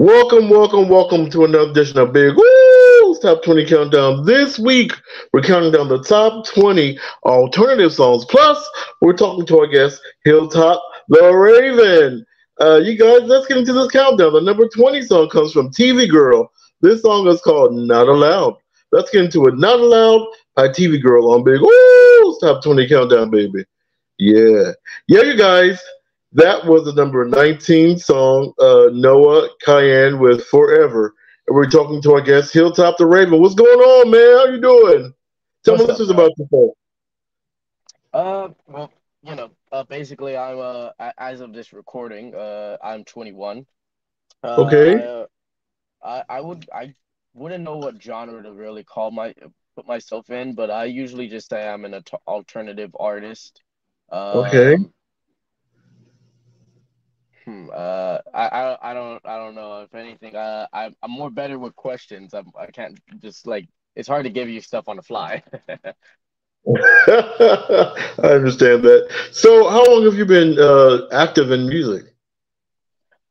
Welcome, welcome, welcome to another edition of Big Woo Top 20 Countdown. This week, we're counting down the top 20 alternative songs. Plus, we're talking to our guest, Hilltop The Raven. Uh, you guys, let's get into this countdown. The number 20 song comes from TV Girl. This song is called Not Allowed. Let's get into it. Not Allowed by TV Girl on Big Woo Top 20 Countdown, baby. Yeah. Yeah, you guys. That was the number 19 song, uh, Noah Kahan with Forever. And we're talking to our guest, Hilltop the Raven. What's going on, man? How you doing? Tell What's my listeners about the song. Uh, well, you know, uh, basically, I'm uh, as of this recording, uh, I'm 21. Uh, okay. I, uh, I, I would I wouldn't know what genre to really call my put myself in, but I usually just say I'm an alternative artist. Uh, okay. Um, Hmm, uh, I, I, I don't, I don't know. If anything, uh, I, I'm more better with questions. I'm, I can't just like. It's hard to give you stuff on the fly. I understand that. So, how long have you been uh, active in music?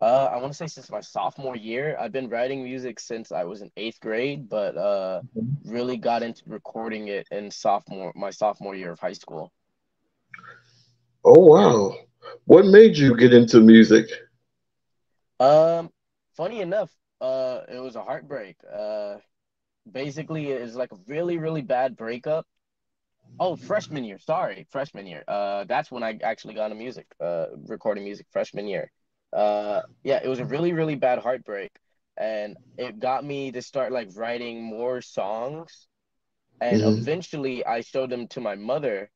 Uh, I want to say since my sophomore year. I've been writing music since I was in eighth grade, but uh, mm-hmm. really got into recording it in sophomore my sophomore year of high school. Oh wow! What made you get into music? Um, funny enough, uh, it was a heartbreak. Uh, basically, it was like a really, really bad breakup. Oh, freshman year. Sorry, freshman year. Uh, that's when I actually got into music. Uh, recording music freshman year. Uh, yeah, it was a really, really bad heartbreak, and it got me to start like writing more songs. And mm-hmm. eventually, I showed them to my mother,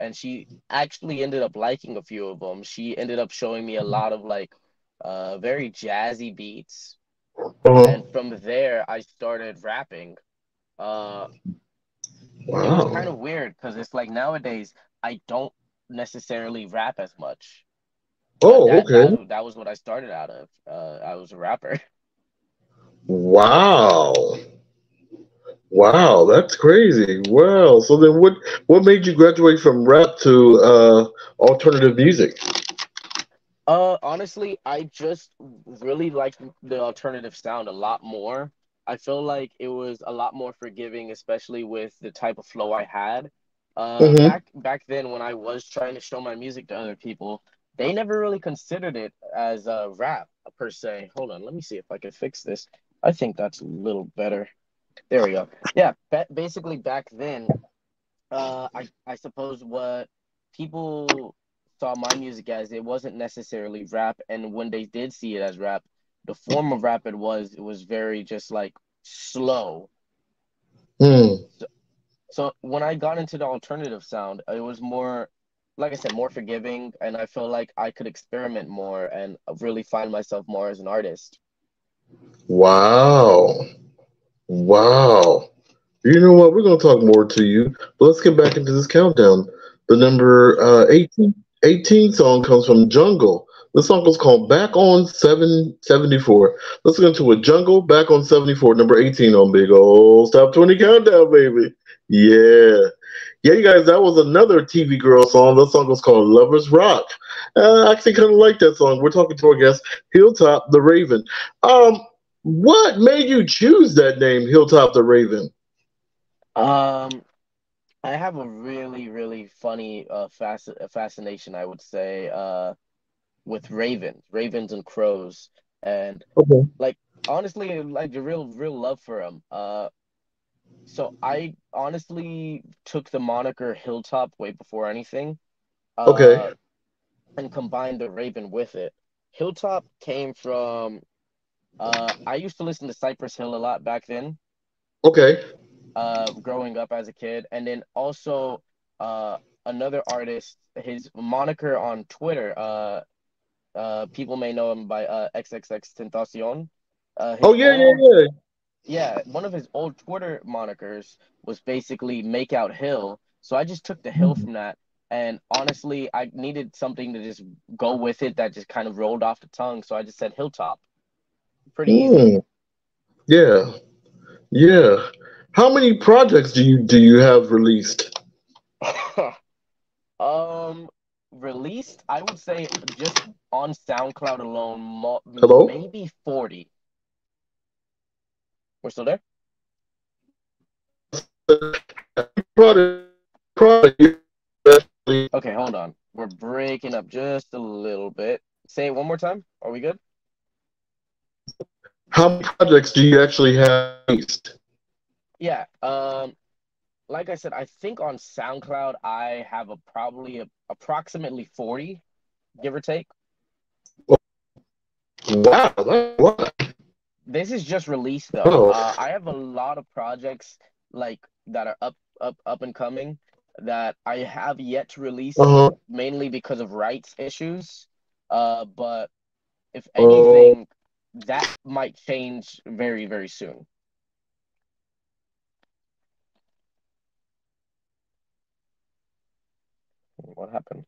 and she actually ended up liking a few of them. She ended up showing me a lot of like uh, very jazzy beats, uh-huh. and from there I started rapping. Uh, wow. It was kind of weird because it's like nowadays I don't necessarily rap as much. Oh, that, okay. That, that was what I started out of. Uh, I was a rapper. Wow. Wow, that's crazy. Wow. So then what what made you graduate from rap to uh alternative music? Uh honestly, I just really liked the alternative sound a lot more. I feel like it was a lot more forgiving, especially with the type of flow I had. Uh, mm-hmm. back back then when I was trying to show my music to other people, they never really considered it as a rap per se. Hold on, let me see if I can fix this. I think that's a little better. There we go. Yeah, basically back then, uh, I I suppose what people saw my music as it wasn't necessarily rap, and when they did see it as rap, the form of rap it was it was very just like slow. Mm. So, so when I got into the alternative sound, it was more, like I said, more forgiving, and I felt like I could experiment more and really find myself more as an artist. Wow. Wow. You know what? We're going to talk more to you, but let's get back into this countdown. The number uh, 18, 18 song comes from Jungle. The song is called Back on 774. Let's get into a Jungle Back on 74, number 18 on Big O's Top 20 Countdown, baby. Yeah. Yeah, you guys, that was another TV girl song. That song was called Lovers Rock. Uh, I actually kind of like that song. We're talking to our guest, Hilltop the Raven. Um, what made you choose that name, Hilltop the Raven? Um, I have a really, really funny uh, fasc- fascination, I would say, uh, with ravens, ravens and crows, and okay. like honestly, like a real, real love for them. Uh, so I honestly took the moniker Hilltop way before anything. Uh, okay. And combined the raven with it. Hilltop came from uh, I used to listen to Cypress Hill a lot back then. Okay. Uh, growing up as a kid, and then also uh, another artist, his moniker on Twitter. Uh, uh, people may know him by uh, XXX Tentacion. Uh, oh yeah, old, yeah, yeah. Yeah, one of his old Twitter monikers was basically Make Out Hill. So I just took the hill from that. And honestly, I needed something to just go with it that just kind of rolled off the tongue. So I just said Hilltop pretty mm. easy. Yeah, yeah. How many projects do you do you have released? um, released, I would say just on SoundCloud alone, mo- Hello? maybe forty. We're still there. Okay, hold on. We're breaking up just a little bit. Say it one more time. Are we good? How many projects do you actually have? Yeah. Um, like I said, I think on SoundCloud I have a probably a, approximately 40, give or take. Wow, lot. This is just released though. Oh. Uh, I have a lot of projects like that are up up up and coming that I have yet to release Uh-huh. mainly because of rights issues. Uh, but if Oh. anything, that might change very, very soon. What happened?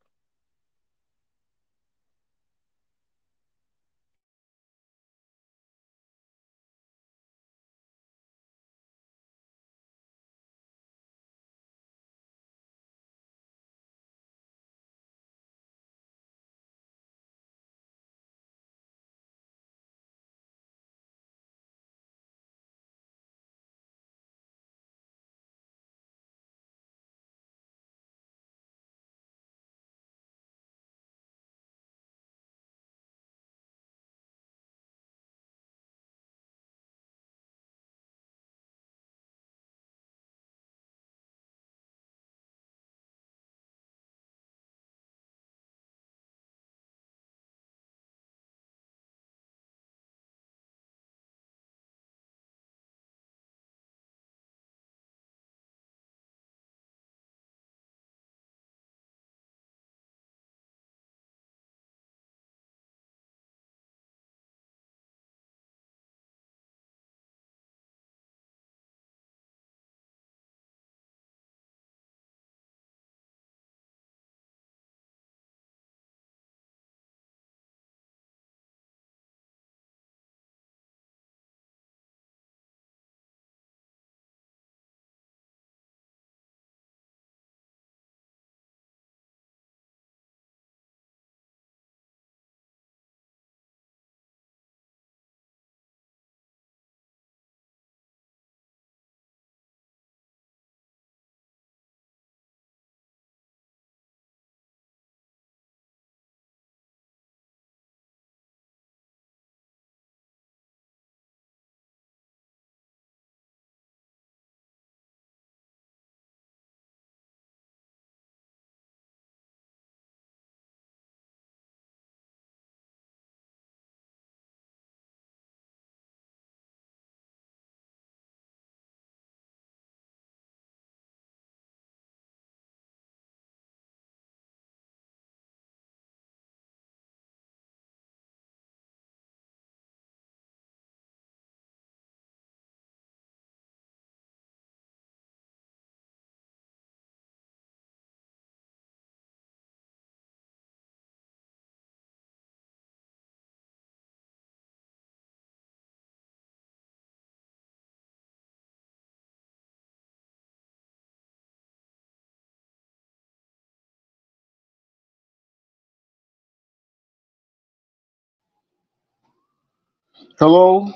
Hello?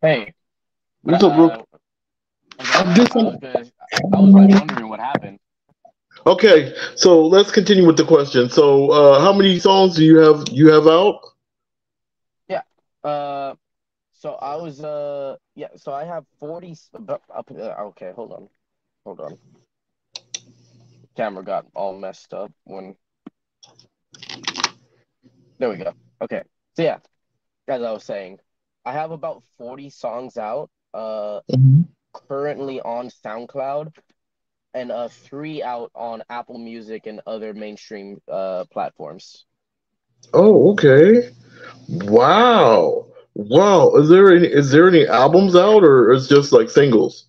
Hey, What's up, bro? uh, I I'm just- was gonna, I was like wondering what happened. Okay, so let's continue with the question. So, uh, how many songs do you have you have out? Uh, so I was uh yeah, so I have 40 s- bu- up uh, okay, hold on. Hold on. Camera got all messed up when There we go. Okay. So yeah, as I was saying, I have about 40 songs out uh currently on SoundCloud and uh 3 out on Apple Music and other mainstream uh platforms. Oh, okay. Wow. Wow. Is there any is there any albums out or it's just like singles?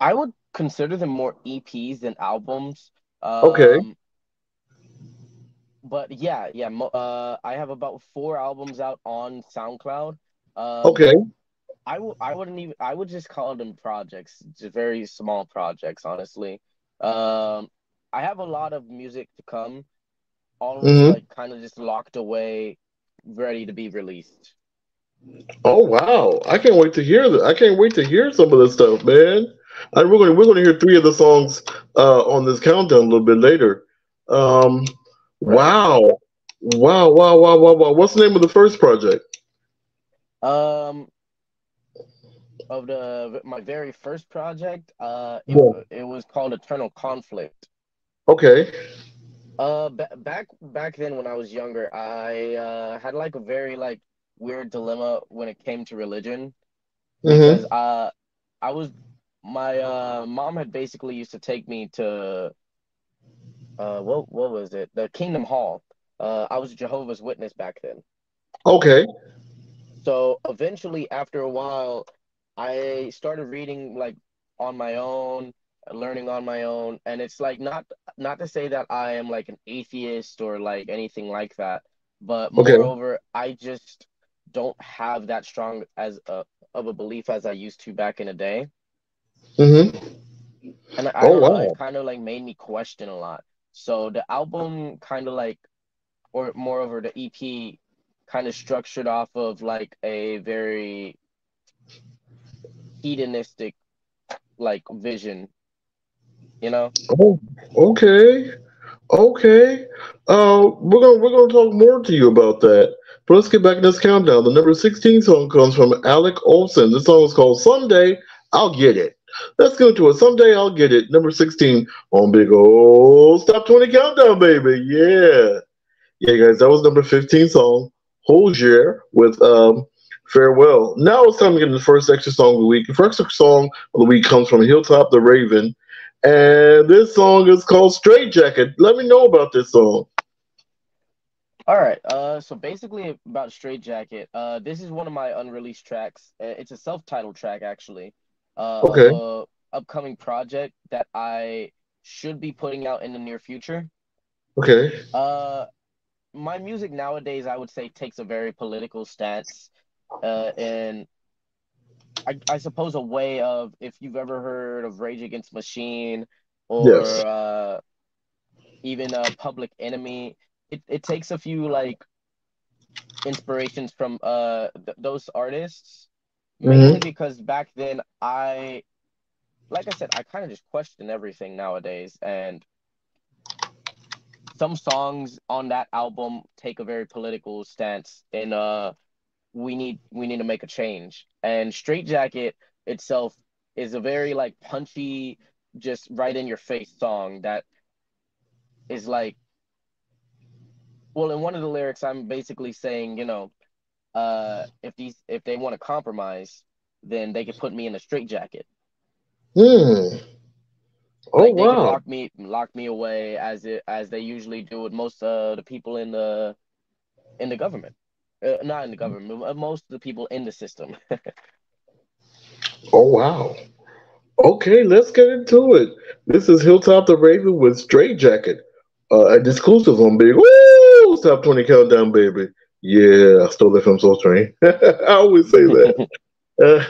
I would consider them more EPs than albums. Okay. But yeah, yeah. Mo uh, I have about four albums out on SoundCloud. Um, Okay. I w I wouldn't even I would just call them projects, just very small projects, honestly. Um, I have a lot of music to come, all Mhm. like kind of just locked away, ready to be released. Oh wow! I can't wait to hear that. I can't wait to hear some of this stuff, man. And we're gonna we're gonna hear three of the songs uh, on this countdown a little bit later. Um, wow, wow, wow, wow, wow, wow! What's the name of the first project? Um, of the my very first project, uh, it, Yeah. it was called Eternal Conflict. Okay. Uh, b back back then when I was younger, I uh had like a very like weird dilemma when it came to religion Mm-hmm. because uh I was my uh mom had basically used to take me to uh what what was it? The Kingdom Hall. Uh, I was a Jehovah's Witness back then. Okay. So eventually, after a while, I started reading like on my own, learning on my own, and it's like not not to say that I am like an atheist or like anything like that, but Okay. moreover, I just don't have that strong as a of a belief as I used to back in the day. Mm-hmm. And I, I Oh don't know, it kind of like made me question a lot. So the album kind of like, or moreover, the EP kind of structured off of like a very hedonistic like vision, you know? Oh, okay. Okay. Uh, we're gonna we're gonna talk more to you about that. But let's get back in this countdown. The number sixteen song comes from Alek Olsen. This song is called "Someday I'll Get It." Let's go to it. Someday I'll get it. Number sixteen on Big O's Top Twenty Countdown, baby. Yeah, yeah, guys. That was number fifteen song. Hozier with um, "Farewell." Now it's time to get into the first extra song of the week. The first song of the week comes from Hilltop the Raven. And this song is called Straight Jacket. Let me know about this song. All right. Uh, so basically about Straight Jacket. Uh, this is one of my unreleased tracks. Uh, It's a self-titled track actually. Uh, Okay. a upcoming project that I should be putting out in the near future. Okay. Uh, my music nowadays, I would say, takes a very political stance. Uh, and I, I suppose a way of if you've ever heard of Rage Against Machine or Yes. uh, even uh, Public Enemy, it, it takes a few like inspirations from uh th those artists, mainly hmm because back then I, like I said, I kind of just question everything nowadays, and some songs on that album take a very political stance, and uh, we need we need to make a change. And Straight Jacket itself is a very like punchy, just right in your face song that is like, well, in one of the lyrics, I'm basically saying, you know, uh, if these if they want to compromise, then they could put me in a straitjacket. Hmm. Oh Like they could wow. lock me lock me away as it as they usually do with most of the people in the in the government. Uh, not in the government, but most of the people in the system. Oh wow. Okay, let's get into it. This is Hilltop the Raven with Straight Jacket. Uh, an exclusive on Big Woo! Top 20 Countdown, baby. Yeah, I stole that from Soul Train. I always say that. Uh,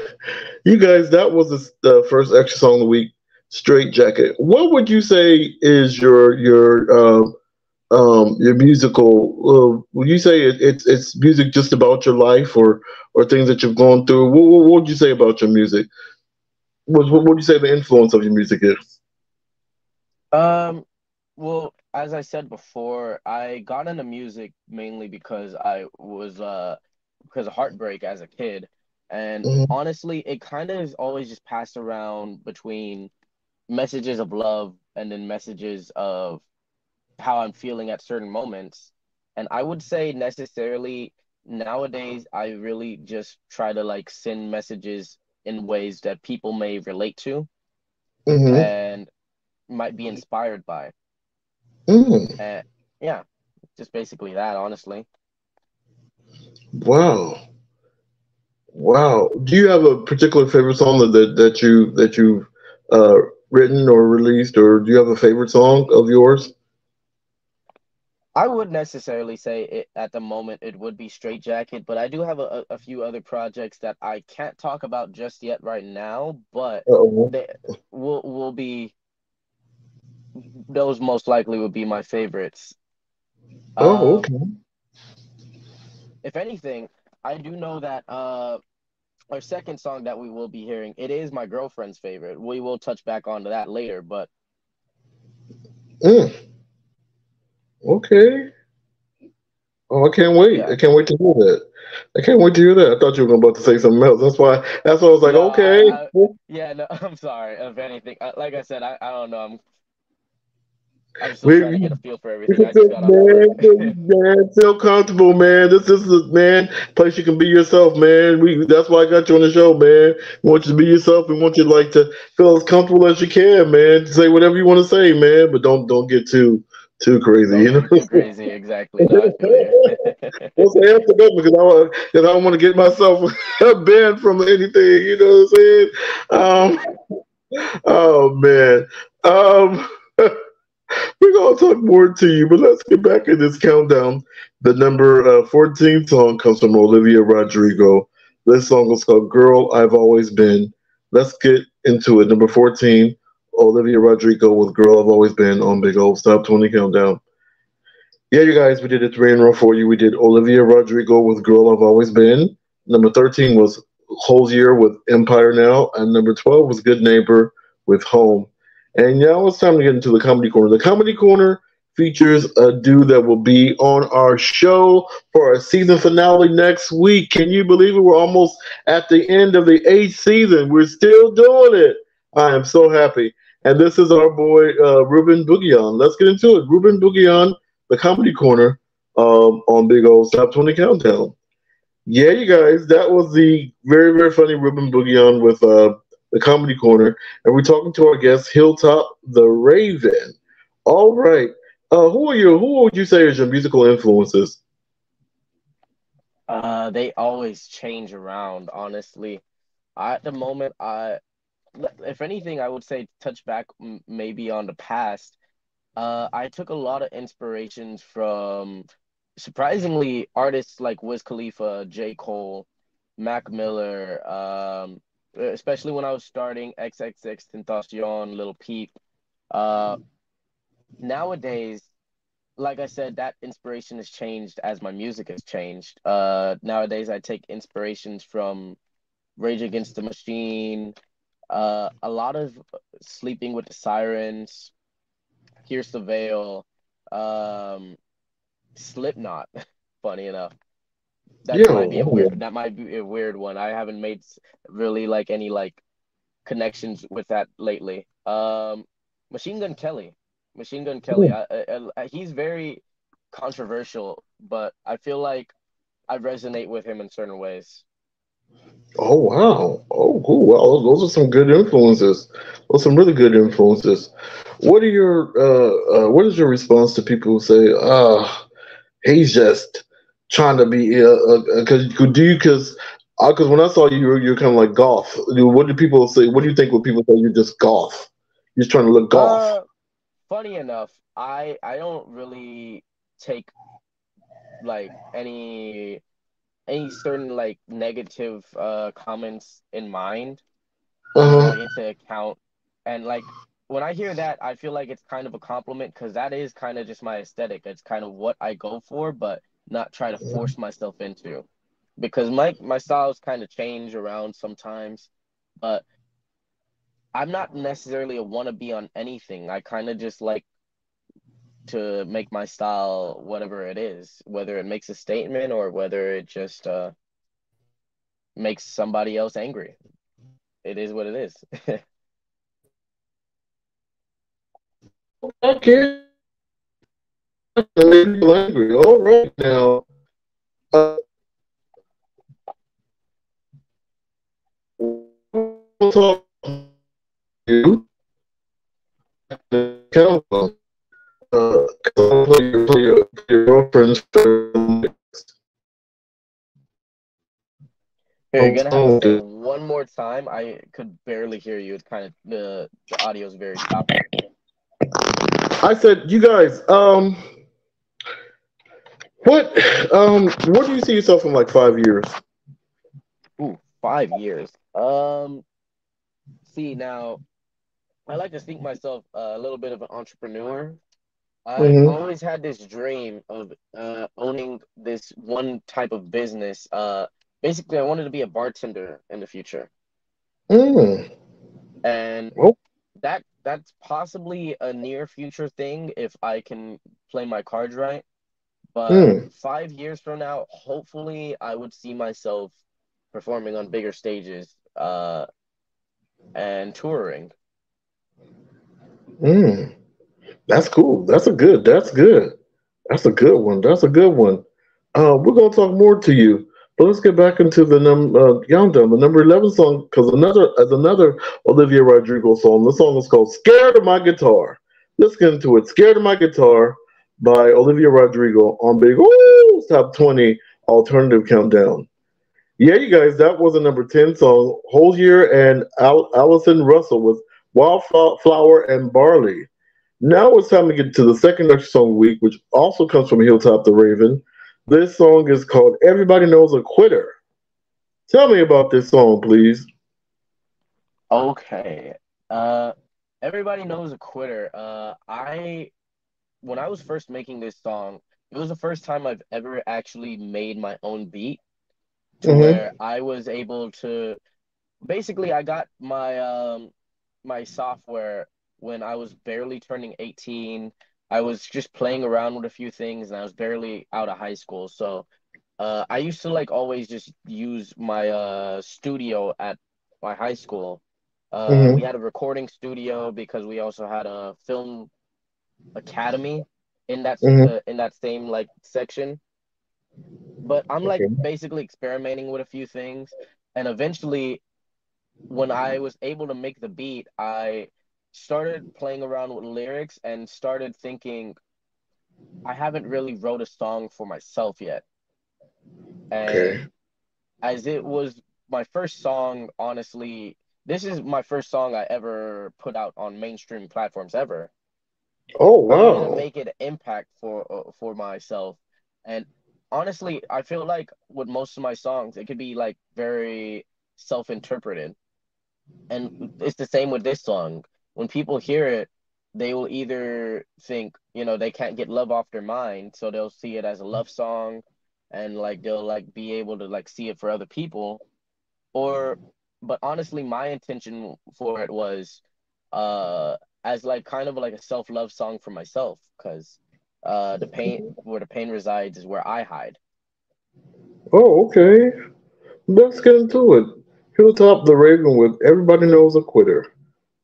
you guys, that was the, the first extra song of the week, Straight Jacket. What would you say is your your uh, um, your musical? Uh, would you say it, it's it's music just about your life or or things that you've gone through? What, what, what would you say about your music? What, what would you say the influence of your music is? Um, well, as I said before, I got into music mainly because I was uh because of heartbreak as a kid. And Mhm. honestly, it kind of is always just passed around between messages of love and then messages of how I'm feeling at certain moments. And I would say necessarily nowadays, I really just try to like send messages in ways that people may relate to hmm and might be inspired by. Mm. And yeah, just basically that, honestly. Wow, wow. Do you have a particular favorite song that that, you that you've uh, written or released, or do you have a favorite song of yours? I wouldn't necessarily say it at the moment it would be Straight Jacket, but I do have a, a a few other projects that I can't talk about just yet right now, but Uh-oh. they will will be those most likely would be my favorites. Oh, Um, okay. if anything, I do know that uh, our second song that we will be hearing, it is my girlfriend's favorite. We will touch back onto that later, but Mm. Okay. Oh, I can't wait. Yeah. I can't wait to hear that. I can't wait to hear that. I thought you were about to say something else. That's why. That's why I was like, No, okay. I- yeah, no, I'm sorry. If anything, uh, like I said, I, I don't know. I'm I'm still We- trying to get a feel for everything. I just got man, feel- man, feel comfortable, man. This, this is a man place you can be yourself, man. We that's why I got you on the show, man. We want you to be yourself. We want you to like to feel as comfortable as you can, man. Say whatever you want to say, man, but don't don't get too too crazy, you know. Don't get too crazy, exactly. No, I feel you. Don't say after that because I want because I don't want to get myself banned from anything. You know what I'm saying? Um, oh man, um, we're gonna talk more to you, but let's get back in this countdown. The number uh, 14 song comes from Olivia Rodrigo. This song is called "Girl I've Always Been." Let's get into it. Number 14, Olivia Rodrigo with "Girl I've Always Been" on Big O's Top 20 Countdown. Yeah, you guys, we did a three in row for you. We did Olivia Rodrigo with Girl I've Always Been. Number 13 was Hozier with Empire Now. And number 12 was Good Neighbor with Home. And now it's time to get into the Comedy Corner. The Comedy Corner features a dude that will be on our show for our season finale next week. Can you believe it? We're almost at the end of the eighth season. We're still doing it. I am so happy. And this is our boy, uh, Ruben Boogieon. Let's get into it. Ruben Boogieon the comedy corner um, on Big O's Top 20 Countdown. Yeah, you guys, that was the very, very funny Ruben Boogieon with uh, the comedy corner. And we're talking to our guest, Hilltop the Raven. All right. Uh, who are you? Who would you say is your musical influences? Uh, they always change around, honestly. At the moment, I, if anything, I would say touch back m- maybe on the past. Uh, I took a lot of inspirations from surprisingly artists like Wiz Khalifa, J. Cole, Mac Miller, um, especially when I was starting XXX Tentacion, Little Peep. Uh, nowadays, like I said, that inspiration has changed as my music has changed. Uh, nowadays, I take inspirations from Rage Against the Machine, uh, a lot of Sleeping with the Sirens, Pierce the Veil, um, Slipknot. Funny enough, that might be a weird. That might be a weird one. I haven't made really like any like connections with that lately. Um, Machine Gun Kelly, Machine Gun Kelly. I, I, I, he's very controversial, but I feel like I resonate with him in certain ways. Oh, wow. Oh, cool. Wow. Those are some good influences. Those are some really good influences. What are your, uh, uh, what is your response to people who say, ah, he's just trying to be, uh, uh, could do you, cause, uh, cause when I saw you, you're, you're kind of like golf. What do people say? What do you think when people say you're just golf? You're just trying to look golf. Uh, funny enough, I I don't really take like any any certain like negative uh comments in mind Uh-huh. like, into account and like when I hear that I feel like it's kind of a compliment because that is kind of just my aesthetic it's kind of what I go for but not try to force myself into. Because my my styles kind of change around sometimes but I'm not necessarily a wannabe on anything. I kind of just like to make my style whatever it is whether it makes a statement or whether it just uh makes somebody else angry. It is what it is. Okay. Make people angry. All right now. Uh, we'll talk to you. Council. Uh, 'cause I'll play your, play your, your girlfriend's. Here, you're gonna have to one more time. I could barely hear you. It's kind of the the audio is very choppy. I said, you guys, um, what, um, where do you see yourself in like five years? Ooh, five years. Um, see now, I like to think myself a little bit of an entrepreneur. I Mhm. always had this dream of uh, owning this one type of business. Uh, basically, I wanted to be a bartender in the future, Mm. and Oh. that that's possibly a near future thing if I can play my cards right. But Mm. five years from now, hopefully, I would see myself performing on bigger stages, uh, and touring. Mm. That's cool. That's a good. That's good. That's a good one. That's a good one. Uh, we're gonna talk more to you, but let's get back into the num uh, the number eleven song, because another as another Olivia Rodrigo song. The song is called "Scared of My Guitar." Let's get into it. "Scared of My Guitar" by Olivia Rodrigo on Big Ooh Top Twenty Alternative Countdown. Yeah, you guys, that was a number ten song. Hozier and Al- Allison Russell with "Wildflower and Barley." Now it's time to get to the second extra song of the week, which also comes from Hilltop the Raven. This song is called Everybody Knows a Quitter. Tell me about this song, please. Okay. Uh, everybody knows a quitter. Uh, I when I was first making this song, it was the first time I've ever actually made my own beat to Mhm. where I was able to basically I got my um my software when I was barely turning 18. I was just playing around with a few things and I was barely out of high school. So uh I used to like always just use my uh studio at my high school. Uh Mhm. we had a recording studio because we also had a film academy in that Mhm. uh, in that same like section. But I'm like Okay. basically experimenting with a few things and eventually when I was able to make the beat, I started playing around with lyrics and started thinking I haven't really wrote a song for myself yet. Okay. And as it was my first song, honestly, this is my first song I ever put out on mainstream platforms ever. Oh wow. make it an impact for uh, for myself. And honestly, I feel like with most of my songs, it could be like very self-interpreted. And it's the same with this song. When people hear it, they will either think, you know, they can't get love off their mind, so they'll see it as a love song and like they'll like be able to like see it for other people. Or but honestly, my intention for it was uh as like kind of like a self-love song for myself because uh the pain where the pain resides is where I hide. Oh, okay. Let's get into it. Hilltop the Raven with Everybody Knows a Quitter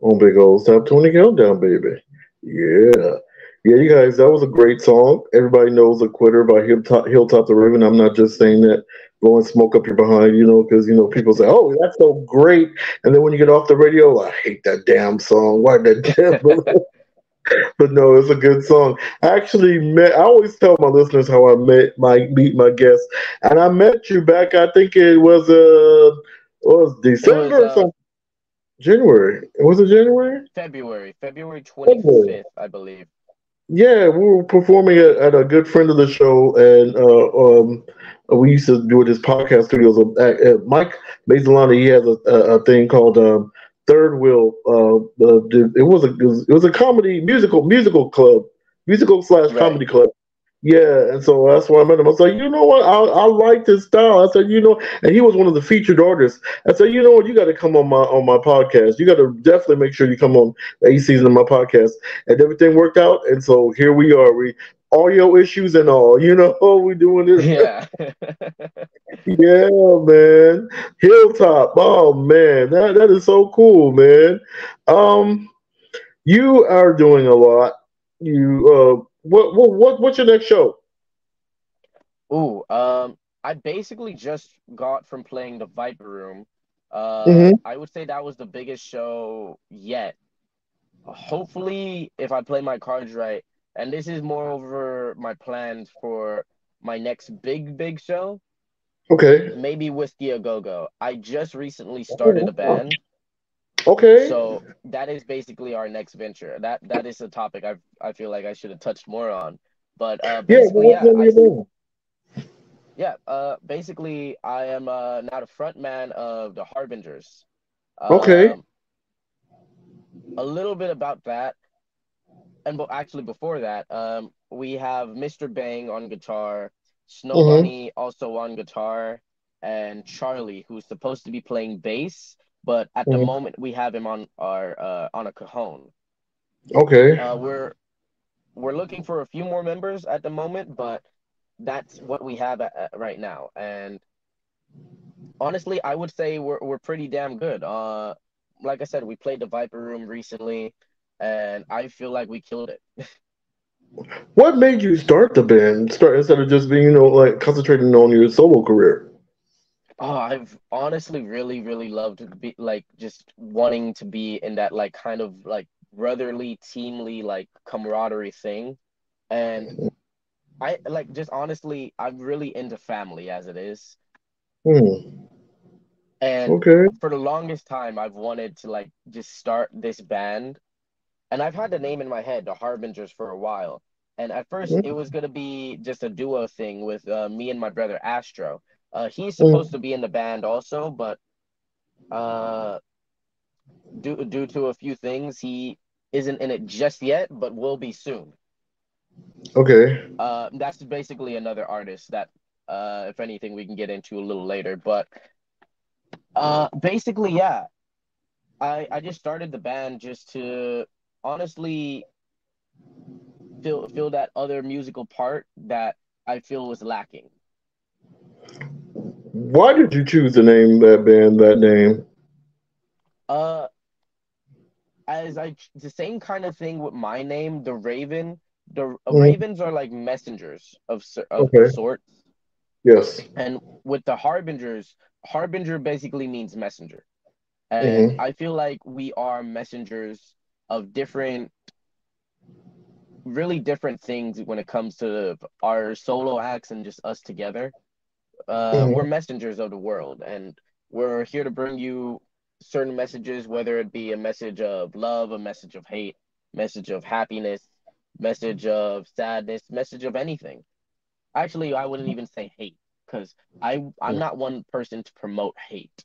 on Big O's Top 20 Countdown, baby. Yeah. Yeah, you guys, that was a great song. Everybody knows a quitter by Hilltop, Hilltop the Raven. I'm not just saying that, go and smoke up your behind, you know, because, you know, people say, oh, that's so great. And then when you get off the radio, I hate that damn song. Why that damn? but no, it's a good song. I actually met, I always tell my listeners how I met my, meet my guests. And I met you back, I think it was, uh, was December It was, or uh, something. January. Was it January? February, February February. 25th, I believe. Yeah, we were performing at, at a good friend of the show, and uh, um, we used to do it at his podcast studios. Uh, uh, Mike Mazzolani, he has a, a, a thing called um, Third Wheel. Uh, uh, it was a it was, a comedy musical musical club, musical slash Right. comedy club. Yeah, and so that's why I met him. I was like, you know what? I, I like this style. I said, you know, and he was one of the featured artists. I said, you know what? You got to come on my on my podcast. You got to definitely make sure you come on the eighth season of my podcast. And everything worked out, and so here we are. We audio issues and all. You know, we doing this. Yeah. Yeah, man. Hilltop. Oh man, that that is so cool, man. Um, you are doing a lot. You uh, what what what what's your next show? Ooh, um, I basically just got from playing the Viper Room. Uh, Mhm. I would say that was the biggest show yet. Hopefully, if I play my cards right, and this is moreover my plans for my next big, big show, Okay. maybe Whisky a Go Go. I just recently started a band, Okay. so that is basically our next venture. That that is a topic I I feel like I should have touched more on. But uh, yeah. basically, yeah, the name I, of your band? Yeah, uh, basically, I am uh, now the front man of the Harbingers. Okay. Um, a little bit about that. And but actually before that, um, we have Mr. Bang on guitar, Snow Mhm. Bunny also on guitar, and Charlie, who's supposed to be playing bass, but at the Mhm. moment we have him on our uh, on a cajon. Okay. Uh, we're we're looking for a few more members at the moment, but that's what we have at, at- right now. And honestly, I would say we're we're pretty damn good. Uh, like I said, we played the Viper Room recently, and I feel like we killed it. What made you start the band? Start instead of just being, you know, like concentrating on your solo career. Oh, I've honestly really, really loved to be like just wanting to be in that like kind of like brotherly, teamly, like camaraderie thing. And I like just honestly, I'm really into family as it is. Hmm. And Okay. for the longest time, I've wanted to like just start this band. And I've had the name in my head, the Harbingers, for a while. And at first, it was gonna be just a duo thing with uh, me and my brother Astro. Uh, he's supposed to be in the band also, but uh, due due to a few things, he isn't in it just yet, but will be soon. Okay. Uh, that's basically another artist that, uh, if anything, we can get into a little later. But uh, basically, yeah, I I just started the band just to honestly fill fill that other musical part that I feel was lacking. Why did you choose to name that band that name? Uh, as I the same kind of thing with my name, the Raven. The uh, Mhm. Ravens are like messengers of of Okay. sorts, Yes. and with the Harbingers, Harbinger basically means messenger, and I feel like we are messengers of different, really different things when it comes to our solo acts and just us together. Uh, Mhm. We're messengers of the world, and we're here to bring you certain messages, whether it be a message of love, a message of hate, message of happiness, message of sadness, message of anything. Actually, I wouldn't even say hate because I I'm not one person to promote hate,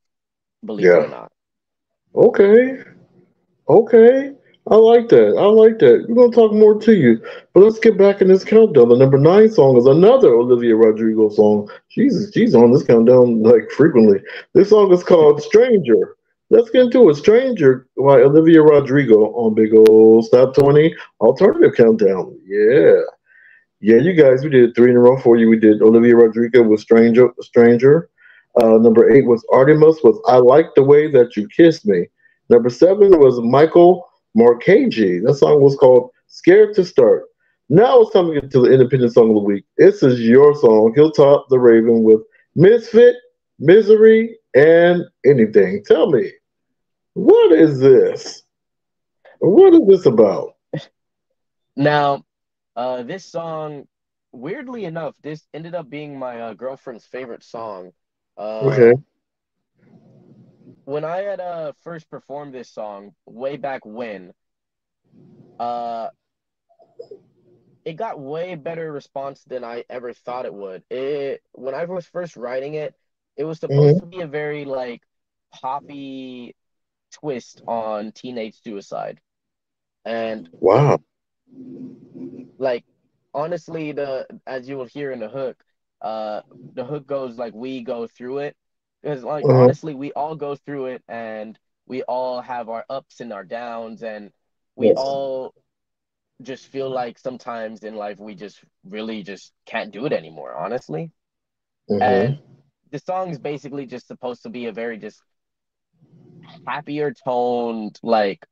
believe it or not. Okay. Okay. I like that. I like that. We're gonna talk more to you. But let's get back in this countdown. The number nine song is another Olivia Rodrigo song. Jesus, she's on this countdown like frequently. This song is called Stranger. Let's get into it. Stranger by Olivia Rodrigo on Big O's Top 20 Alternative Countdown. Yeah. Yeah, you guys, we did three in a row for you. We did Olivia Rodrigo with Stranger. Stranger. Uh, number eight was Artemas with I Like the Way That You Kiss Me. Number seven was Michael Marcagi. That song was called Scared to Start. Now it's time to get to the independent song of the week. This is your song, Hilltop the Raven with Misfit, Misery, and Anything. Tell me, what is this? What is this about? Now, uh, this song, weirdly enough, this ended up being my uh, girlfriend's favorite song. Uh, Okay. When I had uh first performed this song way back when, uh, it got way better response than I ever thought it would. It when I was first writing it, it was supposed to be a very like poppy twist on teenage suicide, and Wow. like honestly, the as you will hear in the hook, uh, the hook goes like we go through it because like Uh-huh. honestly, we all go through it and we all have our ups and our downs and we Yes. all just feel like sometimes in life we just really just can't do it anymore, honestly. Mhm. And the song is basically just supposed to be a very just happier toned like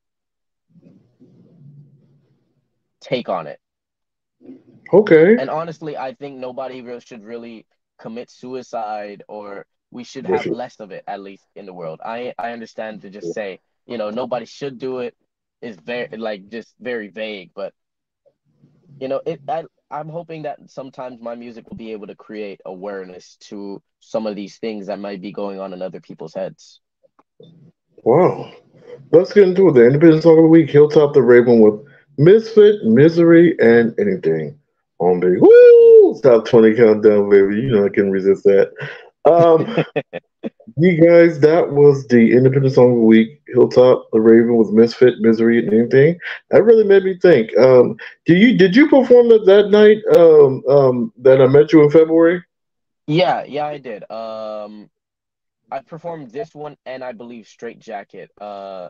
take on it. Okay. And honestly, I think nobody should really commit suicide or we should have less of it at least in the world. I I understand to just say, you know, nobody should do it is very like just very vague, but you know, it I I'm hoping that sometimes my music will be able to create awareness to some of these things that might be going on in other people's heads. Wow. Let's get into it. The independent song of the week, Hilltop the Raven with Misfit, Misery, and Anything on the Woo! Top 20 countdown, baby. You know I can resist that. Um, you guys, that was the independent song of the week, Hilltop, The Raven with Misfit, Misery, and anything. That really made me think. Um, do you did you perform that that night um, um, that I met you in February? Yeah, yeah, I did. Um, I performed this one and I believe Straight Jacket. Uh,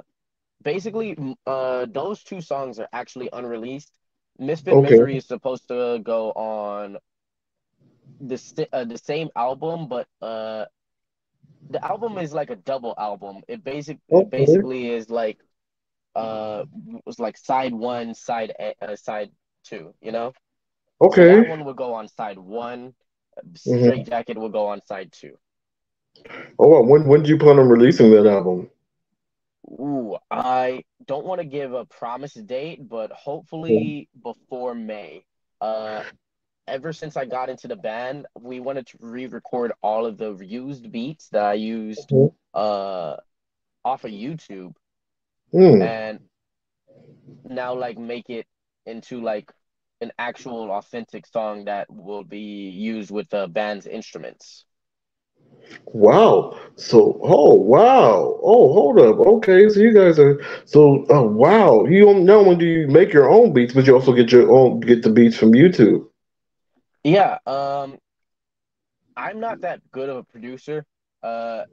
basically, uh, those two songs are actually unreleased. Misfit okay. Misery is supposed to go on the uh, the same album, but uh, the album is like a double album. It basic okay. it basically is like uh was like side one, side a, uh, side two. You know. Okay. So that one would go on side one. Straight mm-hmm. Jacket will go on side two. Oh, when when do you plan on releasing that album? Ooh, I don't want to give a promise date, but hopefully before May. Uh, ever since I got into the band, we wanted to re-record all of the used beats that I used mm-hmm. uh off of YouTube, mm. and now like make it into like an actual authentic song that will be used with the band's instruments. Wow. So, oh wow. Oh, hold up. Okay, so you guys are so. Oh wow. You don't not only do you make your own beats, but you also get your own get the beats from YouTube. Yeah. Um, I'm not that good of a producer. Uh,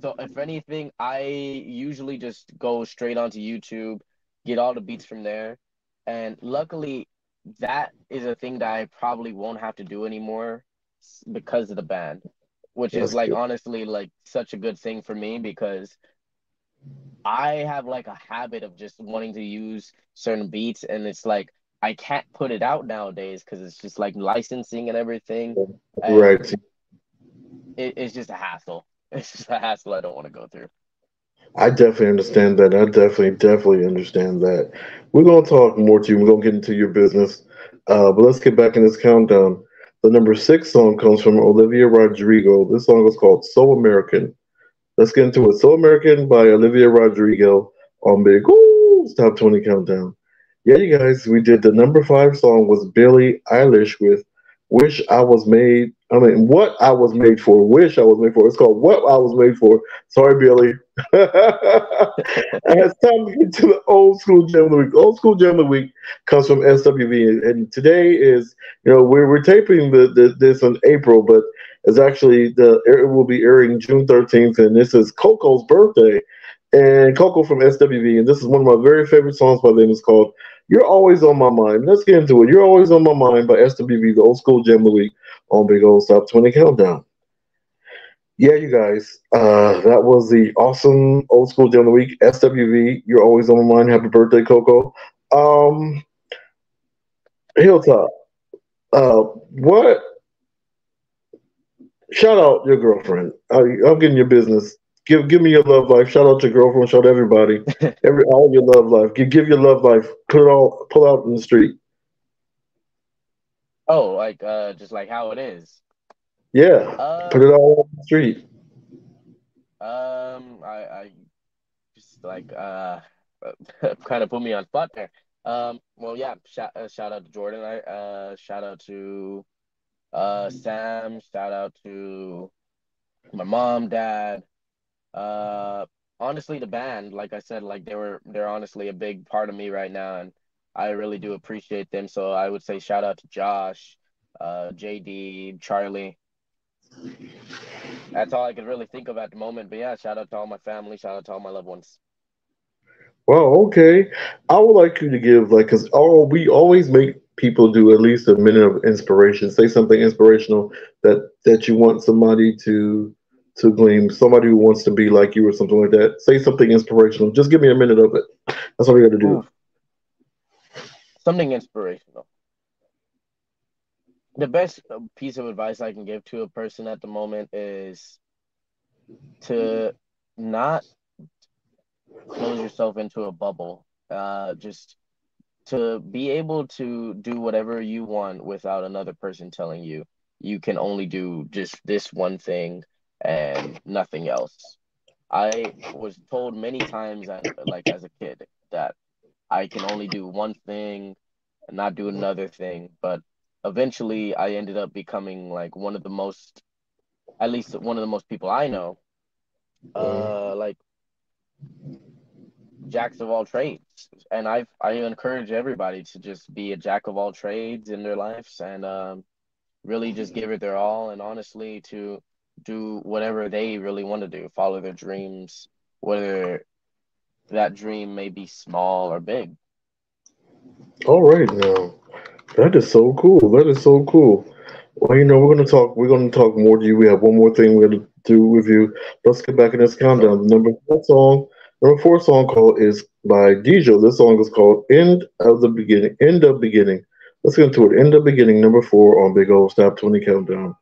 so if anything, I usually just go straight onto YouTube, get all the beats from there, and luckily, that is a thing that I probably won't have to do anymore because of the band which That's is like good. honestly like such a good thing for me because I have like a habit of just wanting to use certain beats and it's like I can't put it out nowadays because it's just like licensing and everything. And right. It, it's just a hassle. It's just a hassle I don't want to go through. I definitely understand that. I definitely, definitely understand that. We're gonna talk more to you. We're gonna get into your business, uh, but let's get back in this countdown. The number six song comes from Olivia Rodrigo. This song is called So American. Let's get into it. So American by Olivia Rodrigo on Big O's, Top 20 Countdown. Yeah, you guys, we did the number five song was Billie Eilish with Wish I Was Made. I mean, What I Was Made For. Wish I Was Made For. It's called What I Was Made For. Sorry, Billie. and it's time to get to the old school gem of the week. Old school gem of the week comes from SWV, and today is you know we're we're taping the, the this in April, but it's actually the it will be airing June thirteenth, and this is Coko's birthday, and Coko from SWV, and this is one of my very favorite songs by them. It's called "You're Always on My Mind." Let's get into it. "You're Always on My Mind" by SWV, the old school the week on Big O's Top Twenty Countdown yeah, you guys, uh, that was the awesome old school day of the week. SWV, you're always on my mind. Happy birthday, Coko. Um, Hilltop, uh, what? Shout out your girlfriend. I, I'm getting your business. Give give me your love life. Shout out your girlfriend. Shout out everybody. Every all your love life. Give give your love life. Put it all. Pull out in the street. Oh, like uh, just like how it is. Yeah, uh, put it all on the street. Um, I, I just like uh, kind of put me on spot there. Um, well, yeah, shout, uh, shout out to Jordan. I uh, shout out to uh Sam. Shout out to my mom, dad. Uh, honestly, the band, like I said, like they were they're honestly a big part of me right now, and I really do appreciate them. So I would say shout out to Josh, uh, JD, Charlie. That's all I could really think of at the moment. But yeah, shout out to all my family. Shout out to all my loved ones. Well, okay. I would like you to give like, cause oh, we always make people do at least a minute of inspiration. Say something inspirational that that you want somebody to to Gleam, Somebody who wants to be like you or something like that. Say something inspirational. Just give me a minute of it. That's all we got to do. Something inspirational the best piece of advice I can give to a person at the moment is to not close yourself into a bubble. Uh, just to be able to do whatever you want without another person telling you you can only do just this one thing and nothing else. I was told many times, like as a kid, that I can only do one thing and not do another thing. But eventually I ended up becoming like one of the most, at least one of the most people I know. Uh, like jacks of all trades. And I I encourage everybody to just be a jack of all trades in their lives and um, really just give it their all and honestly to do whatever they really want to do, follow their dreams, whether that dream may be small or big. All right, now that is so cool. That is so cool. Well, you know, we're gonna talk. We're gonna talk more to you. We have one more thing we're gonna do with you. Let's get back in this countdown. Number four song, number four song called is by Dijo. This song is called "End of the Beginning." End of Beginning. Let's get into it. End of Beginning, number four on Big O's Top Twenty Countdown.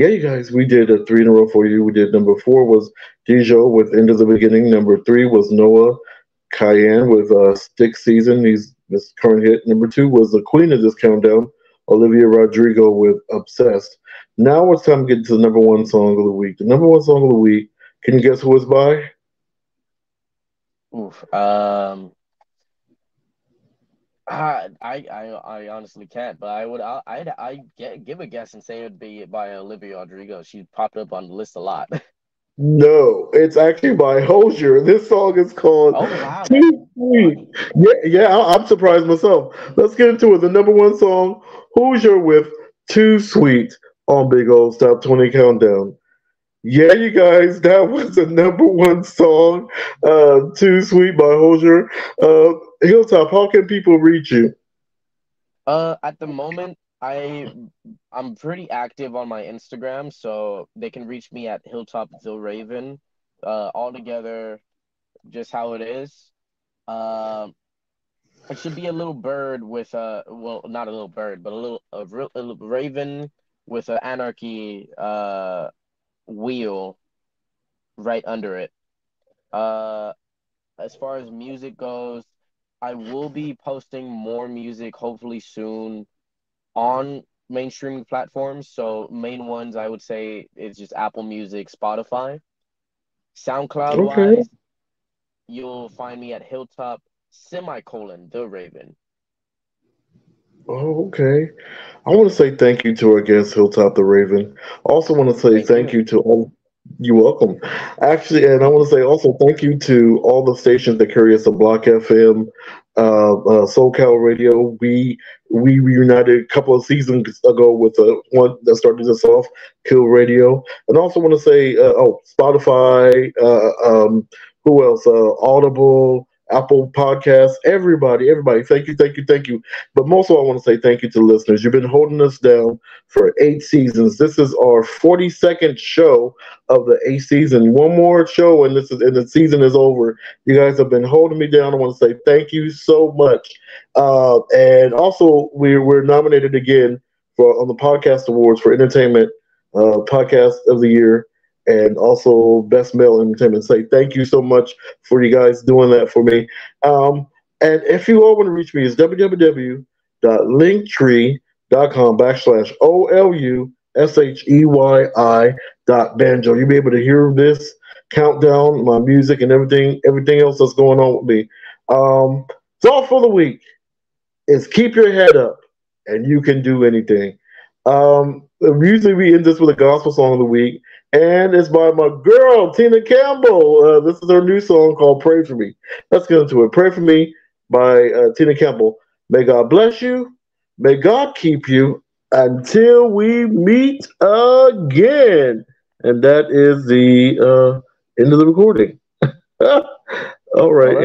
Yeah, you guys, we did a three in a row for you. We did number four was Dijo with End of the Beginning. Number three was Noah Kahan with uh, Stick Season. He's this current hit. Number two was the queen of this countdown, Olivia Rodrigo with Obsessed. Now it's time to get to the number one song of the week. The number one song of the week, can you guess who it's by? Oof. Um, I, I, I honestly can't, but I would, I, I'd, I get give a guess and say it would be by Olivia Rodrigo. She popped up on the list a lot. No, it's actually by Hozier. This song is called oh, wow. Too Sweet. Yeah, yeah, I'm surprised myself. Let's get into it. The number one song, Hozier with Too Sweet on Big O's Top 20 Countdown. Yeah, you guys, that was the number one song, uh, Too Sweet by Hozier. Uh, Hilltop, how can people reach you? Uh, at the moment, I I'm pretty active on my Instagram, so they can reach me at Hilltop the Raven. Uh, all together, just how it is. Um, it should be a little bird with a well, not a little bird, but a little a, a raven with an anarchy uh wheel right under it. Uh, as far as music goes, I will be posting more music hopefully soon on mainstream platforms. So main ones I would say is just Apple Music, Spotify. SoundCloud okay. wise, you'll find me at Hilltop semicolon the Raven. Oh, okay. I want to say thank you to our guest Hilltop the Raven. Also want to say thank, thank you. you to all you're welcome. Actually, and I want to say also thank you to all the stations that carry us on Block FM, uh, uh, SoCal Radio. We we reunited a couple of seasons ago with the one that started us off, Kill Radio. And I also want to say, uh, oh, Spotify, uh, um, who else? Uh, Audible, Apple Podcasts, everybody, everybody. Thank you, thank you, thank you. But most of all, I want to say thank you to the listeners. You've been holding us down for eight seasons. This is our 42nd show of the eighth season. One more show, and this is and the season is over. You guys have been holding me down. I want to say thank you so much. Uh, and also, we're we're nominated again for on the podcast awards for entertainment uh, podcast of the year and also Best Male Entertainment. Say thank you so much for you guys doing that for me. Um, and if you all want to reach me, it's www.linktree.com backslash O L U S H E Y I dot banjo. You'll be able to hear this countdown, my music, and everything, everything else that's going on with me. Um, so all for the week is keep your head up, and you can do anything. Um, usually we end this with a gospel song of the week and it's by my girl Tina Campbell. Uh, this is her new song called "Pray for Me." Let's get into it. "Pray for Me" by uh, Tina Campbell. May God bless you. May God keep you until we meet again. And that is the uh, end of the recording. All right. All right.